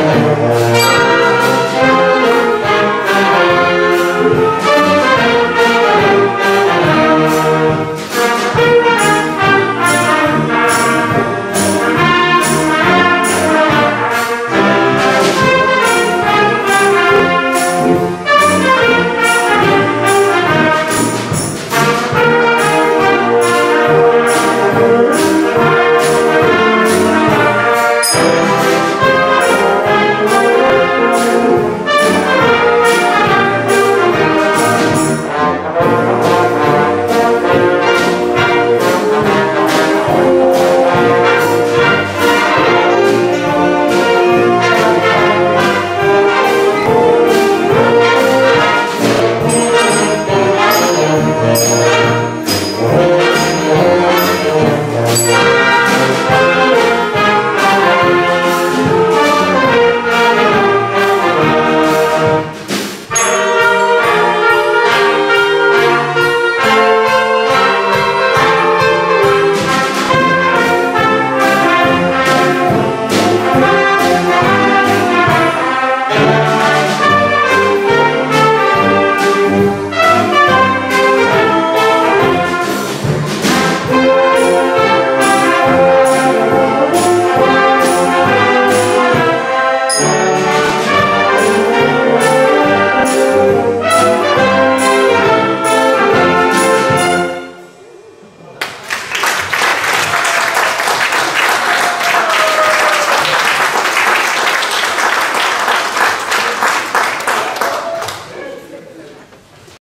Amén.